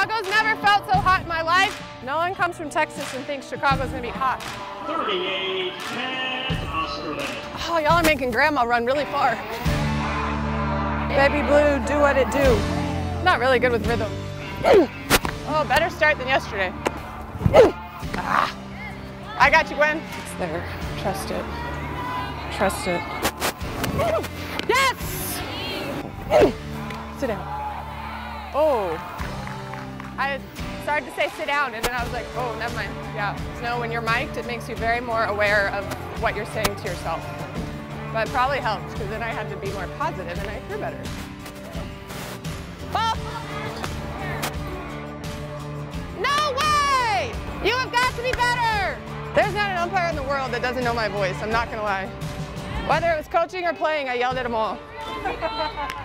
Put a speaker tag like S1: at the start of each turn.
S1: Chicago's never felt so hot in my life. No one comes from Texas and thinks Chicago's gonna be hot.
S2: 38, 10, Osterman.
S1: Oh, y'all are making grandma run really far. Baby blue, do what it do. Not really good with rhythm. Oh, better start than yesterday. Ah. I got you, Gwen. It's there. Trust it. Trust it. Yes! Sit down. Oh. I started to say sit down, and then I was like, oh, never mind. Yeah. No, when you're mic'd, it makes you very more aware of what you're saying to yourself. But it probably helped, because then I had to be more positive and I threw better. Oh! No way! You have got to be better! There's not an umpire in the world that doesn't know my voice, I'm not gonna lie. Whether it was coaching or playing, I yelled at them all.